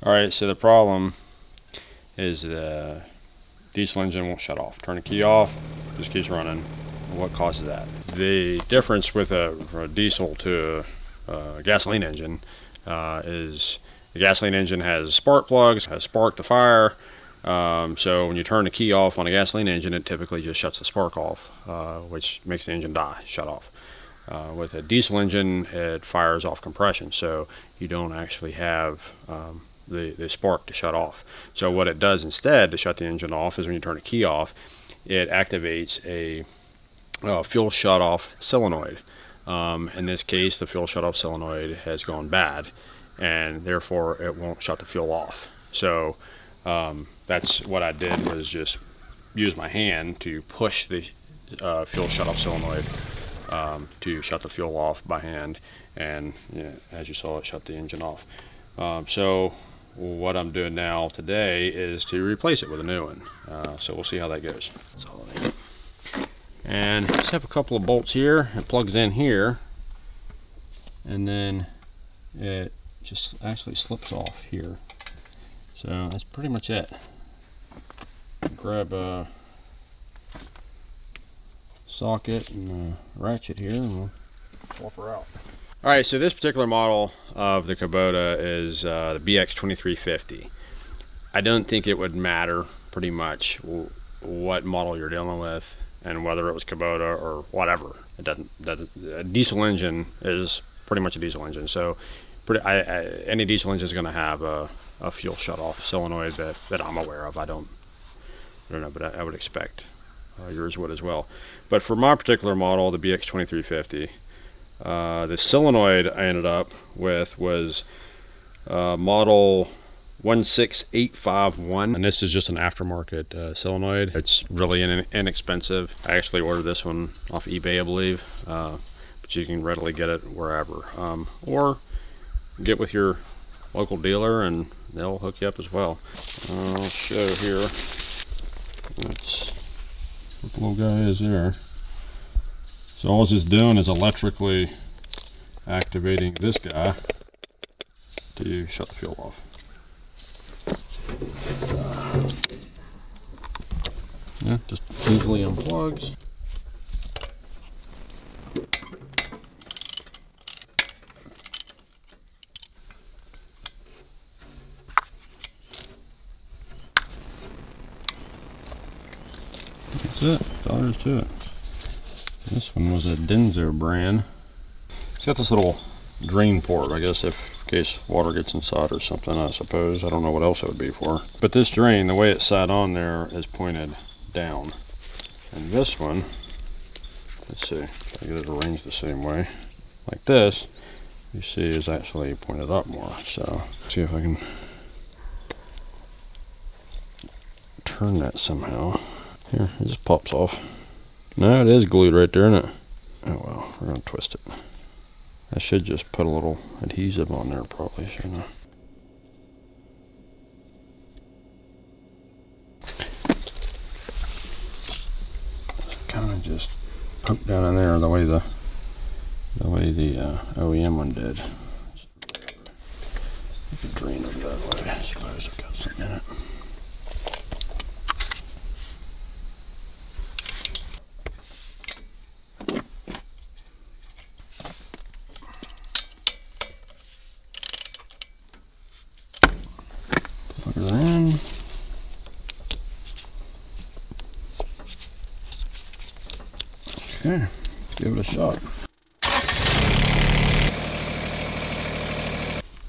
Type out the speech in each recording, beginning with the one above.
All right, so the problem is the diesel engine won't shut off. Turn the key off, just keeps running. What causes that? The difference with a, a diesel to a, a gasoline engine uh, is the gasoline engine has spark plugs, has spark to fire. Um, so when you turn the key off on a gasoline engine, it typically just shuts the spark off, uh, which makes the engine die, shut off. Uh, with a diesel engine, it fires off compression, so you don't actually have um, the, the spark to shut off. So what it does instead to shut the engine off is when you turn the key off, it activates a uh, fuel shut off solenoid. Um, in this case, the fuel shut off solenoid has gone bad and therefore it won't shut the fuel off. So um, that's what I did was just use my hand to push the uh, fuel shut off solenoid um, to shut the fuel off by hand and as you saw it shut the engine off. Um, so what I'm doing now today is to replace it with a new one. Uh, so we'll see how that goes. And just have a couple of bolts here. It plugs in here. And then it just actually slips off here. So that's pretty much it. Grab a socket and a ratchet here and we'll swap her out. All right, so this particular model of the Kubota is uh, the BX2350. I don't think it would matter pretty much what model you're dealing with and whether it was Kubota or whatever. It doesn't, a diesel engine is pretty much a diesel engine. So pretty, I, I, any diesel engine is going to have a, a fuel shut-off solenoid that, that I'm aware of. I don't, I don't know, but I, I would expect uh, yours would as well. But for my particular model, the BX2350, uh, the solenoid I ended up with was uh, model 16851 and this is just an aftermarket uh, solenoid. It's really in inexpensive. I actually ordered this one off eBay I believe. Uh, but you can readily get it wherever. Um, or get with your local dealer and they'll hook you up as well. I'll show here. That's what the little guy is there so all it's doing is electrically activating this guy to shut the fuel off. Yeah, just easily unplugs. That's it. Dollars to it. This one was a Denso brand. It's got this little drain port, I guess if in case water gets inside or something, I suppose. I don't know what else it would be for. But this drain, the way it's sat on there is pointed down. And this one, let's see, I get it arranged the same way, like this, you see is actually pointed up more. So, see if I can turn that somehow. Here, it just pops off. No, it is glued right there, isn't it? Oh well, we're to twist it. I should just put a little adhesive on there probably, shouldn't I? Kind of just poke down in there the way the the way the uh, OEM one did. You could drain it that way. I suppose I've got something in it. Give it a shot.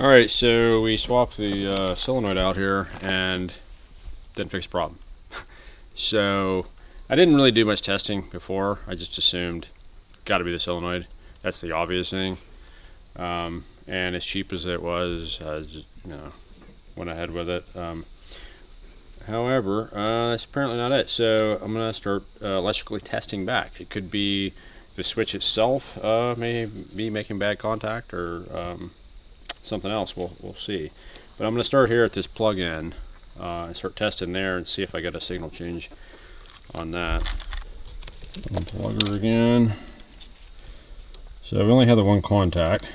Alright, so we swapped the uh, solenoid out here and didn't fix the problem. so I didn't really do much testing before. I just assumed got to be the solenoid. That's the obvious thing. Um, and as cheap as it was, I just, you know, went ahead with it. Um, However, uh, that's apparently not it. So I'm going to start uh, electrically testing back. It could be the switch itself uh, may be making bad contact or um, something else. We'll, we'll see. But I'm going to start here at this plug-in uh, and start testing there and see if I get a signal change on that. Unplug her again. So we only have the one contact.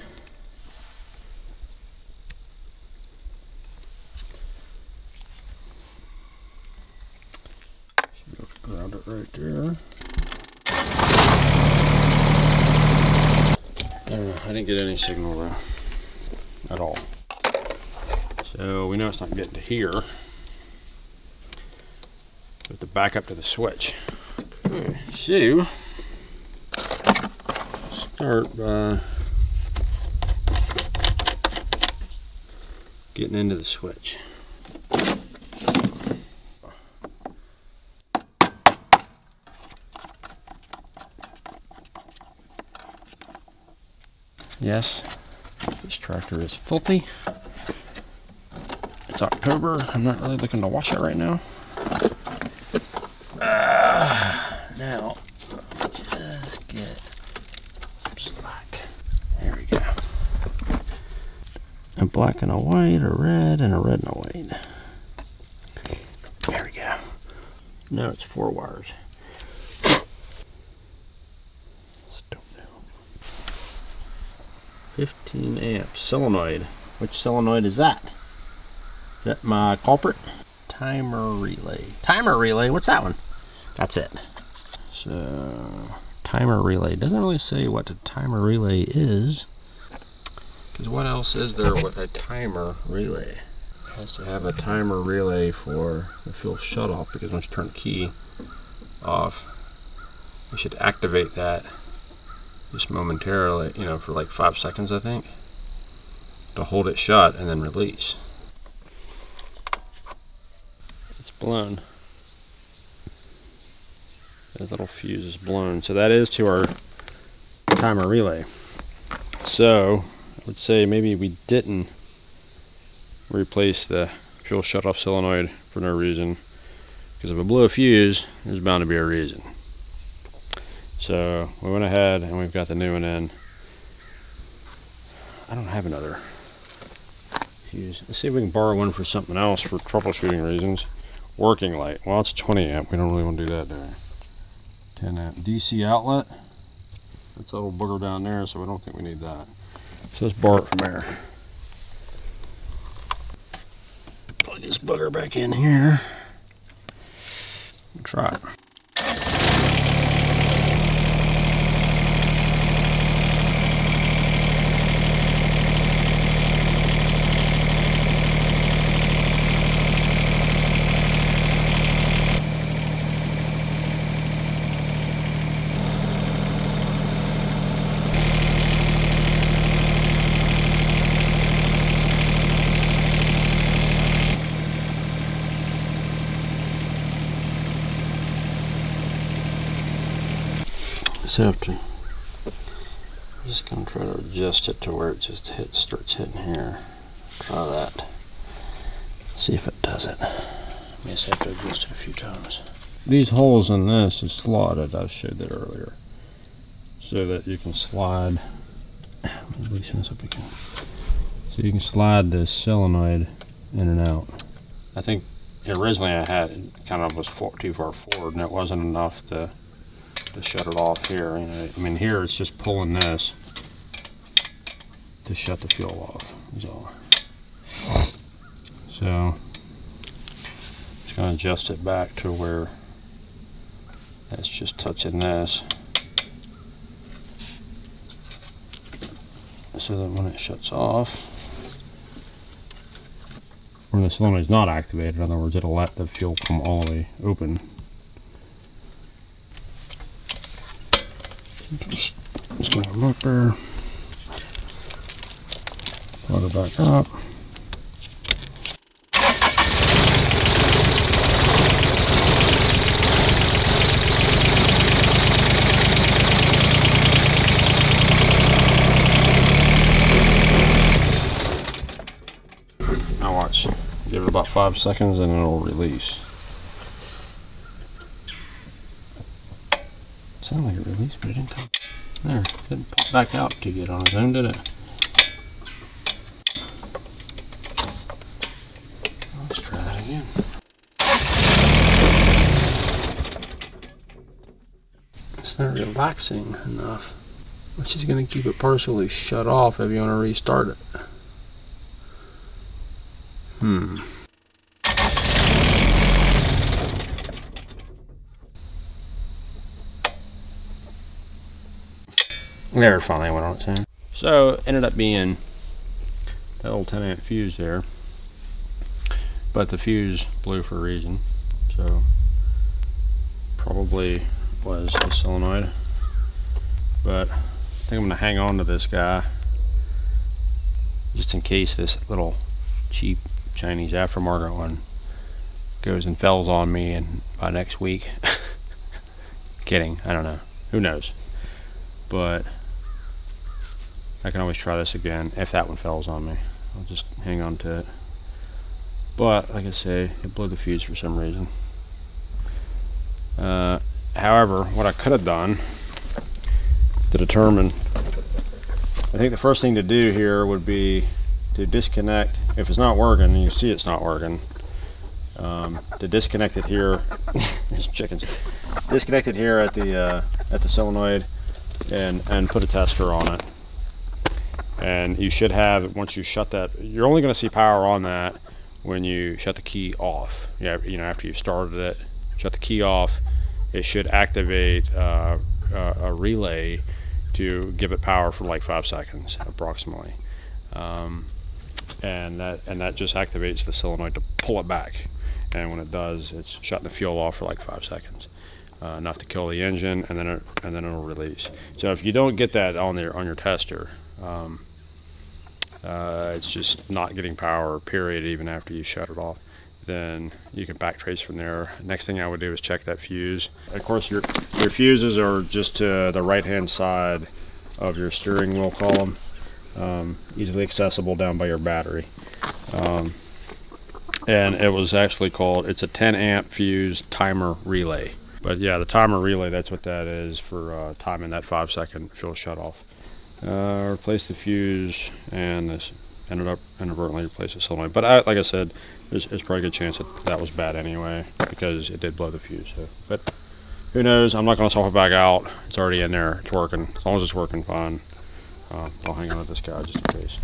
Right there. I don't know, I didn't get any signal though, at all. So we know it's not getting to here. Have to back up to the switch. Okay, so, start by getting into the switch. Yes, this tractor is filthy. It's October. I'm not really looking to wash it right now. Uh, now, just get slack. There we go. A black and a white, a red, and a red and a white. There we go. Now it's four wires. 15 amps solenoid. Which solenoid is that? Is that my culprit? Timer relay. Timer relay, what's that one? That's it. So, timer relay. Doesn't really say what the timer relay is. Because what else is there with a timer relay? It has to have a timer relay for the fuel shut off because once you turn the key off, you should activate that just momentarily, you know, for like five seconds, I think, to hold it shut and then release. It's blown. That little fuse is blown. So that is to our timer relay. So I would say maybe we didn't replace the fuel shutoff solenoid for no reason. Because if it blew a fuse, there's bound to be a reason. So we went ahead and we've got the new one in. I don't have another fuse. Let's see if we can borrow one for something else for troubleshooting reasons. Working light. Well, it's 20 amp. We don't really want to do that, do we? 10 amp. DC outlet. That's a little booger down there, so we don't think we need that. So let's borrow it from there. Plug this booger back in here. Try it. Just have to just gonna try to adjust it to where it just hit starts hitting here. Try that. See if it does it. I just have to adjust it a few times. These holes in this is slotted. I showed that earlier. So that you can slide. Loosen this up again so you can slide this solenoid in and out. I think originally I had it kind of was too far forward and it wasn't enough to to shut it off here. I mean, here it's just pulling this to shut the fuel off. So, so just going to adjust it back to where it's just touching this. So that when it shuts off, when the solenoid is not activated, in other words, it'll let the fuel come all the way open To look there. Plug it back up. Now watch. Give it about five seconds and it'll release. Sounded like it released, but it didn't come. There, didn't pop back out too good on its own, did it? Let's try that again. It's not relaxing enough, which is going to keep it partially shut off if you want to restart it. Hmm. There, finally went on its own. So, ended up being that little 10 amp fuse there. But the fuse blew for a reason. So, probably was the solenoid. But I think I'm going to hang on to this guy just in case this little cheap Chinese aftermarket one goes and fells on me and by next week kidding I don't know who knows but I can always try this again if that one falls on me. I'll just hang on to it. But like I say it blew the fuse for some reason. Uh, however what I could have done to determine I think the first thing to do here would be to disconnect. If it's not working and you see it's not working um, to disconnect it here. There's chickens. Disconnect it here at the uh, at the solenoid and and put a tester on it and you should have once you shut that you're only going to see power on that when you shut the key off. Yeah you know after you've started it shut the key off it should activate uh, a relay to give it power for like five seconds approximately. Um, and that and that just activates the solenoid to pull it back. And when it does it's shutting the fuel off for like five seconds uh, enough to kill the engine and then it, and then it'll release. So if you don't get that on your on your tester um, uh, it's just not getting power period even after you shut it off. Then you can backtrace from there. Next thing I would do is check that fuse. Of course your your fuses are just to the right hand side of your steering wheel column um, easily accessible down by your battery. Um, and it was actually called it's a 10 amp fuse timer relay. But yeah the timer relay that's what that is for uh, timing that five second fuel shut off uh, replace the fuse and this ended up inadvertently replaced the solenoid. But I, like I said there's, there's probably a good chance that that was bad anyway because it did blow the fuse so but who knows? I'm not going to swap it back out. It's already in there. It's working. As long as it's working fine. Uh, I'll hang on to this guy just in case